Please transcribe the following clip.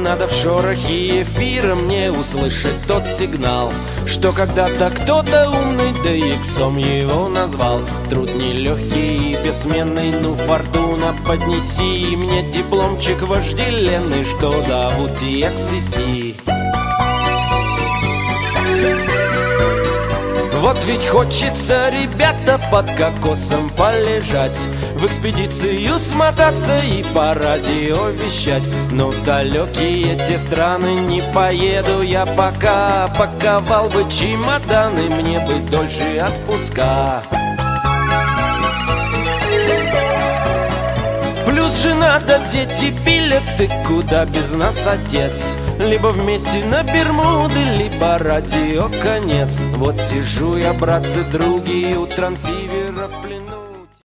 надо в шорохе эфира мне услышать тот сигнал Что когда-то кто-то умный, да иксом его назвал. Труд нелегкий и бессменный, ну фортуна поднеси Мне дипломчик вожделенный, что зовут TXCC Вот ведь хочется, ребята, под кокосом полежать В экспедицию смотаться и по радио вещать. Но в далекие те страны не поеду я пока Паковал бы чемоданы, мне бы дольше отпуска Плюс жена да дети пилят, ты куда без нас, отец? Либо вместе на Бермуды, либо радио конец Вот сижу я, братцы, други, у трансивера